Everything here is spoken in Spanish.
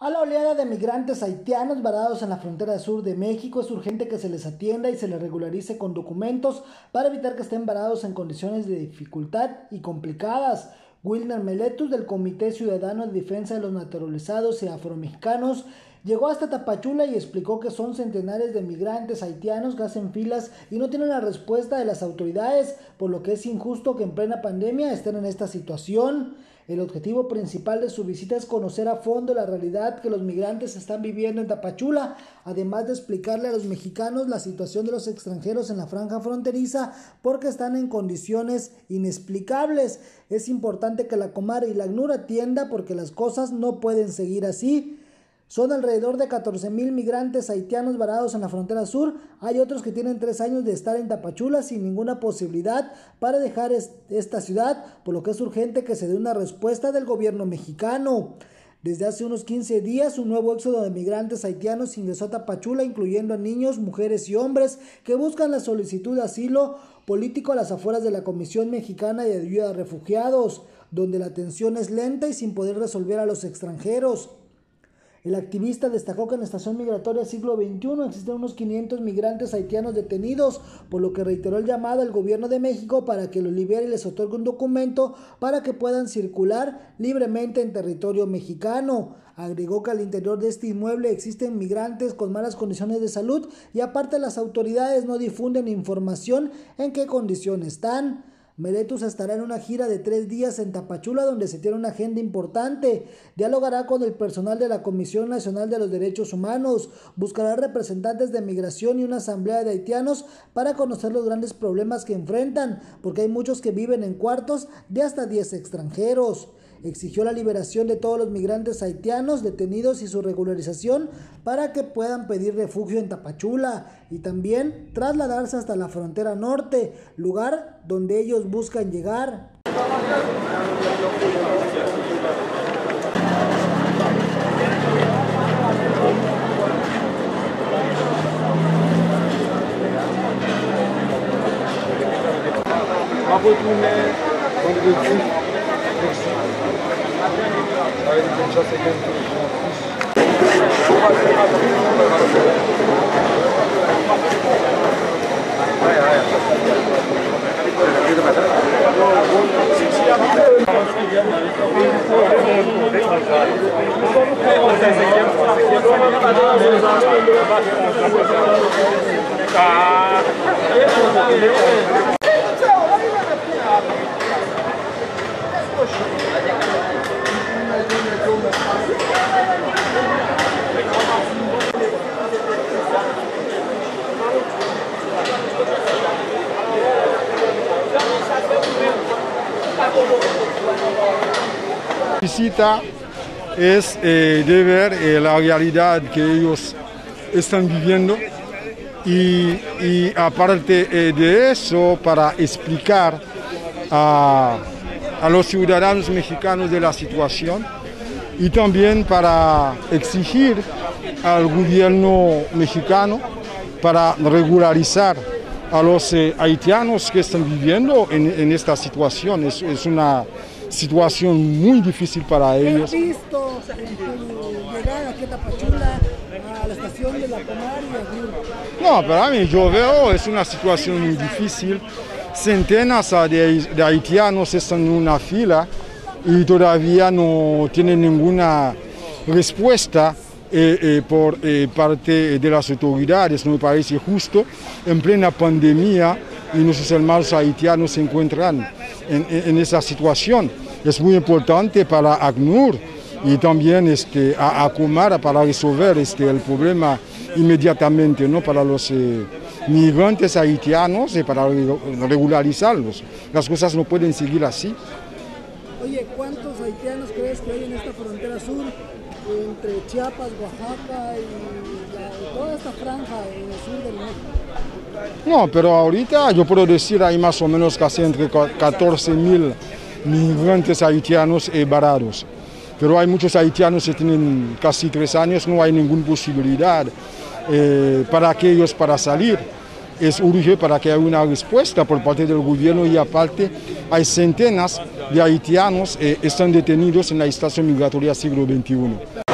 A la oleada de migrantes haitianos varados en la frontera sur de México es urgente que se les atienda y se les regularice con documentos para evitar que estén varados en condiciones de dificultad y complicadas. Wilner Meletus del Comité Ciudadano de Defensa de los Naturalizados y Afromexicanos llegó hasta Tapachula y explicó que son centenares de migrantes haitianos que hacen filas y no tienen la respuesta de las autoridades, por lo que es injusto que en plena pandemia estén en esta situación. El objetivo principal de su visita es conocer a fondo la realidad que los migrantes están viviendo en Tapachula, además de explicarle a los mexicanos la situación de los extranjeros en la franja fronteriza porque están en condiciones inexplicables. Es importante que la Comar y la ACNUR atienda porque las cosas no pueden seguir así. Son alrededor de 14 mil migrantes haitianos varados en la frontera sur. Hay otros que tienen tres años de estar en Tapachula sin ninguna posibilidad para dejar esta ciudad, por lo que es urgente que se dé una respuesta del gobierno mexicano. Desde hace unos 15 días, un nuevo éxodo de migrantes haitianos ingresó a Tapachula, incluyendo a niños, mujeres y hombres que buscan la solicitud de asilo político a las afueras de la Comisión Mexicana de Ayuda a Refugiados, donde la atención es lenta y sin poder resolver a los extranjeros. El activista destacó que en la estación migratoria siglo XXI existen unos 500 migrantes haitianos detenidos, por lo que reiteró el llamado al gobierno de México para que los libere y les otorgue un documento para que puedan circular libremente en territorio mexicano. Agregó que al interior de este inmueble existen migrantes con malas condiciones de salud y aparte las autoridades no difunden información en qué condición están. Meletus estará en una gira de tres días en Tapachula donde se tiene una agenda importante. Dialogará con el personal de la Comisión Nacional de los Derechos Humanos. Buscará representantes de migración y una asamblea de haitianos para conocer los grandes problemas que enfrentan, porque hay muchos que viven en cuartos de hasta 10 extranjeros exigió la liberación de todos los migrantes haitianos detenidos y su regularización para que puedan pedir refugio en Tapachula y también trasladarse hasta la frontera norte, lugar donde ellos buscan llegar. Ah. Es eh, de ver eh, la realidad que ellos están viviendo y, aparte eh, de eso para explicar a, los ciudadanos mexicanos de la situación y también para exigir al gobierno mexicano para regularizar a los haitianos que están viviendo en, esta situación. Es, una situación muy difícil para ellos. ¿Has visto llegar aquí a Tapachula, a la estación de la Comar y No, para mí yo veo es una situación muy difícil. Centenas de, de haitianos están en una fila y todavía no tienen ninguna respuesta eh, eh, por eh, parte de las autoridades. No me parece justo en plena pandemia y nuestros hermanos haitianos se encuentran en, esa situación. Es muy importante para ACNUR y también este, a, a Comara para resolver este, el problema inmediatamente ¿no? para los eh, migrantes haitianos y para regularizarlos. Las cosas no pueden seguir así. ¿Cuántos haitianos crees que hay en esta frontera sur, entre Chiapas, Oaxaca y toda esta franja en el sur del México? No, pero ahorita yo puedo decir hay más o menos casi entre 14 mil migrantes haitianos eh, varados. Pero hay muchos haitianos que tienen casi tres años, no hay ninguna posibilidad eh, para aquellos para salir. Es urgente para que haya una respuesta por parte del gobierno y aparte hay centenas de haitianos eh, están detenidos en la estación migratoria siglo XXI.